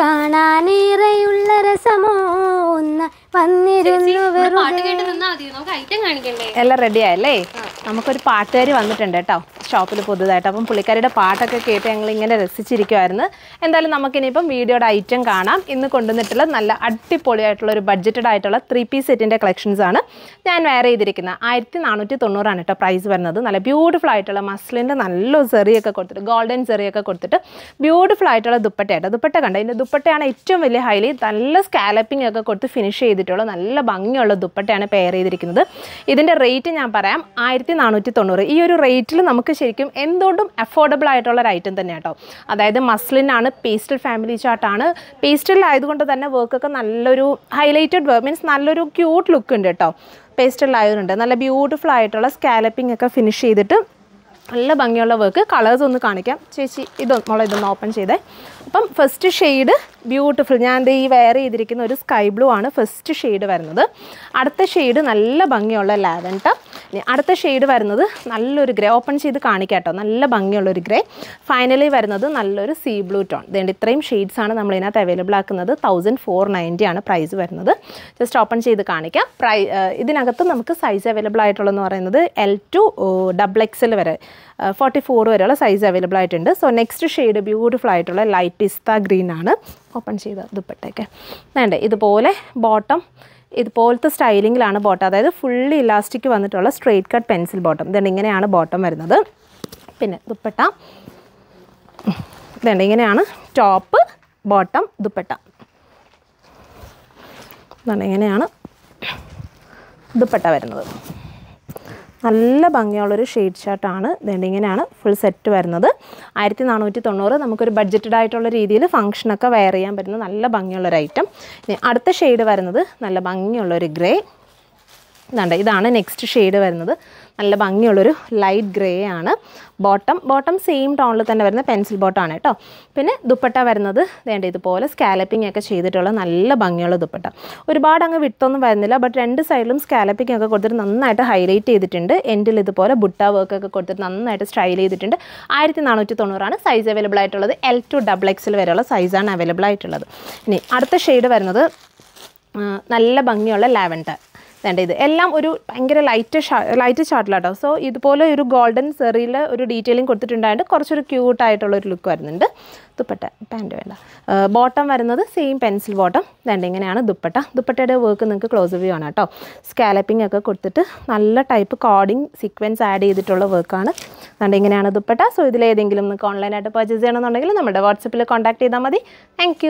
കാണാനേറെയുള്ള രസമോ? ഒന്ന് വന്നിരുന്നു നമ്മൾ പാട്ട് കേട്ട് നിന്നാ മതി. നമുക്ക് ഐറ്റം കാണിക്കണ്ടേ? എല്ലാം റെഡിയായല്ലേ നമുക്കൊരു പാട്ടുകാരി വന്നിട്ടുണ്ട് കേട്ടോ. ഷോപ്പിൽ പുതുതായിട്ട് അപ്പം പുള്ളിക്കാരിയുടെ പാട്ടൊക്കെ കേട്ട് ഞങ്ങൾ ഇങ്ങനെ രസിച്ചിരിക്കുമായിരുന്നു എന്തായാലും നമുക്കിനിയിപ്പം വീഡിയോയുടെ ഐറ്റം കാണാം. ഇന്ന് കൊണ്ടുവന്നിട്ടുള്ള നല്ല അടിപൊളിയായിട്ടുള്ള ഒരു ബഡ്ജറ്റഡ് ആയിട്ടുള്ള ത്രീ പീസ് സെറ്റിന്റെ കളക്ഷൻസ് ആണ് ഞാൻ വെയർ ചെയ്തിരിക്കുന്നത്. ആയിരത്തി നാനൂറ്റി തൊണ്ണൂറാണ് കേട്ടോ പ്രൈസ് വരുന്നത്. നല്ല ബ്യൂട്ടിഫുൾ ആയിട്ടുള്ള മസ്ലിന്റെ നല്ല സെറിയൊക്കെ കൊടുത്തിട്ട് ഗോൾഡൻ സെറിയൊക്കെ കൊടുത്തിട്ട് ബ്യൂട്ടിഫുൾ ആയിട്ടുള്ള ദുപ്പട്ടയായിട്ട് ദുപ്പട്ട കണ്ട? ഇതിന്റെ ദുപ്പട്ടയാണ് ഏറ്റവും വലിയ ഹൈലി നല്ല സ്കാലപ്പിംഗ് ഒക്കെ കൊടുത്ത് ഫിനിഷ് ചെയ്തിട്ടുള്ള നല്ല ഭംഗിയുള്ള ദുപ്പട്ടയാണ് പെയർ ചെയ്തിരിക്കുന്നത്. ഇതിന്റെ റേറ്റ് ഞാൻ പറയാം ആയിരത്തി നാനൂറ്റി തൊണ്ണൂറ് ഈ ഒരു റേറ്റിൽ നമുക്ക് ശരിക്കും എന്തുകൊണ്ടും അഫോർഡബിൾ ആയിട്ടുള്ള ഒരു ഐറ്റം തന്നെ കേട്ടോ അതായത് മസ്ലിനാണ് പേസ്റ്റൽ ഫാമിലി ചാർട്ടാണ് പേസ്റ്റലിലായതുകൊണ്ട് തന്നെ വർക്കൊക്കെ നല്ലൊരു ഹൈലൈറ്റഡ് വർക്ക് മീൻസ് നല്ലൊരു ക്യൂട്ട് ലുക്ക് ഉണ്ട് കേട്ടോ. പേസ്റ്റലിലായതുകൊണ്ട് നല്ല ബ്യൂട്ടിഫുൾ ആയിട്ടുള്ള സ്കാലപ്പിംഗ് ഒക്കെ ഫിനിഷ് ചെയ്തിട്ട് നല്ല ഭംഗിയുള്ള വർക്ക് കളേഴ്സ് ഒന്ന് കാണിക്കാം. ചേച്ചി ഇതൊന്ന് മോളെ ഇതൊന്ന് ഓപ്പൺ ചെയ്തേ. അപ്പം ഫസ്റ്റ് ഷെയ്ഡ് ബ്യൂട്ടിഫുൾ ഞാൻ ദേ ഈ വെയർ ചെയ്തിരിക്കുന്ന ഒരു സ്കൈ ബ്ലൂ ആണ് ഫസ്റ്റ് ഷെയ്ഡ് വരുന്നത്. അടുത്ത ഷെയ്ഡ് നല്ല ഭംഗിയുള്ള ലാവൻഡർ അടുത്ത ഷെയ്ഡ് വരുന്നത് നല്ലൊരു ഗ്രേ ഓപ്പൺ ചെയ്ത് കാണിക്കാട്ടോ. നല്ല ഭംഗിയുള്ളൊരു ഗ്രേ ഫൈനലി വരുന്നത് നല്ലൊരു സീ ബ്ലൂ ടോൺ ഇതേണ്ട ഇത്രയും ഷെയ്ഡ്സ് ആണ് നമ്മൾ ഇതിനകത്ത് അവൈലബിൾ ആക്കുന്നത്. തൗസൻഡ് ഫോർ നയന്റി ആണ് പ്രൈസ് വരുന്നത്. ജസ്റ്റ് ഓപ്പൺ ചെയ്ത് കാണിക്കാം. പ്രൈ ഇതിനകത്ത് നമുക്ക് സൈസ് അവൈലബിൾ ആയിട്ടുള്ളതെന്ന് പറയുന്നത് എൽ ടു ഡബിൾ എക്സൽ വരെ. ഫോർട്ടി ഫോർ വരെയുള്ള സൈസ് അവൈലബിൾ ആയിട്ടുണ്ട്. സോ നെക്സ്റ്റ് ഷെയ്ഡ് ബ്യൂട്ടിഫുൾ ആയിട്ടുള്ള ലൈറ്റ് പിസ്ത ഗ്രീൻ ആണ്. ഓപ്പൺ ചെയ്ത് ദുപ്പട്ടയൊക്കെ. വേണ്ടേ ഇതുപോലെ ബോട്ടം ഇതുപോലത്തെ സ്റ്റൈലിങ്ങിലാണ് ബോട്ടം അതായത് ഫുള്ളി ഇലാസ്റ്റിക് വന്നിട്ടുള്ള സ്ട്രെയിറ്റ് കട്ട് പെൻസിൽ ബോട്ടം ഇതുണ്ട് ഇങ്ങനെയാണ് ബോട്ടം വരുന്നത്. പിന്നെ ദുപ്പട്ട. ഇതുണ്ട് ഇങ്ങനെയാണ് ടോപ്പ് ബോട്ടം ദുപ്പട്ട. ഇതുണ്ട് ഇങ്ങനെയാണ് ദുപ്പട്ട വരുന്നത്. നല്ല ഭംഗിയുള്ളൊരു ഷെയ്ഡ് ഷർട്ടാണ് ഇതുകൊണ്ട് ഇങ്ങനെയാണ് ഫുൾ സെറ്റ് വരുന്നത്. ആയിരത്തി നാനൂറ്റി തൊണ്ണൂറ് നമുക്കൊരു ബഡ്ജറ്റഡ് ആയിട്ടുള്ള രീതിയിൽ ഫംഗ്ഷനൊക്കെ വെയർ ചെയ്യാൻ പറ്റുന്ന നല്ല ഭംഗിയുള്ളൊരു ഐറ്റം ഇനി അടുത്ത ഷെയ്ഡ് വരുന്നത് നല്ല ഭംഗിയുള്ളൊരു ഗ്രേ ഇതാണ്ട് ഇതാണ് നെക്സ്റ്റ് ഷെയ്ഡ് വരുന്നത്. നല്ല ഭംഗിയുള്ളൊരു ലൈറ്റ് ഗ്രേ ആണ്. ബോട്ടം ബോട്ടം സെയിം ടോണിൽ തന്നെ വരുന്ന പെൻസിൽ ബോട്ടമാണ് കേട്ടോ പിന്നെ ദുപ്പട്ട വരുന്നത് വേണ്ട ഇതുപോലെ സ്കാലപ്പിംഗ് ഒക്കെ ചെയ്തിട്ടുള്ള നല്ല ഭംഗിയുള്ള ദുപ്പട്ട. ഒരുപാട് അങ്ങ് വിട്ടൊന്നും വരുന്നില്ല ബട്ട് രണ്ട് സൈഡിലും സ്കാലപ്പിംഗ് ഒക്കെ കൊടുത്തിട്ട് നന്നായിട്ട് ഹൈലൈറ്റ് ചെയ്തിട്ടുണ്ട്. എൻഡിൽ ഇതുപോലെ ബുട്ട വർക്ക് ഒക്കെ കൊടുത്തിട്ട് നന്നായിട്ട് സ്റ്റൈൽ ചെയ്തിട്ടുണ്ട്. ആയിരത്തി നാനൂറ്റി തൊണ്ണൂറാണ് സൈസ് അവൈലബിൾ ആയിട്ടുള്ളത് എൽ ടു ഡബിൾ എക്സിൽ വരെയുള്ള സൈസാണ് അവൈലബിൾ ആയിട്ടുള്ളത്. ഇനി അടുത്ത ഷെയ്ഡ് വരുന്നത് നല്ല ഭംഗിയുള്ള ലാവൻഡർ. വേണ്ട ഇത് എല്ലാം ഒരു ഭയങ്കര ലൈറ്റ് ലൈറ്റ് ഷാർട്ടിലാട്ടോ സോ ഇതുപോലെ ഒരു ഗോൾഡൻ സെറിയിൽ ഒരു ഡീറ്റെയിലിംഗ് കൊടുത്തിട്ടുണ്ടായിട്ട് കുറച്ചൊരു ക്യൂട്ടായിട്ടുള്ള ഒരു ലുക്ക് വരുന്നുണ്ട്. ദുപ്പട്ട പാന്റ് വേണ്ട. ബോട്ടം വരുന്നത് സെയിം പെൻസിൽ ബോട്ടം വേണ്ട ഇങ്ങനെയാണ് ദുപ്പട്ട. ദുപ്പട്ടയുടെ വർക്ക് നിങ്ങൾക്ക് ക്ലോസ് വ്യൂ ആണ് കേട്ടോ സ്കാലപ്പിംഗ് ഒക്കെ കൊടുത്തിട്ട് നല്ല ടൈപ്പ് കോഡിങ് സീക്വൻസ് ആഡ് ചെയ്തിട്ടുള്ള വർക്കാണ് അതുകൊണ്ട് ഇങ്ങനെയാണ് ദുപ്പട്ട. സോ ഇതിലേതെങ്കിലും നിങ്ങൾക്ക് ഓൺലൈനായിട്ട് പർച്ചേസ് ചെയ്യണമെന്നുണ്ടെങ്കിൽ നമ്മുടെ വാട്സപ്പിൽ കോൺടാക്ട് ചെയ്താൽ മതി. താങ്ക്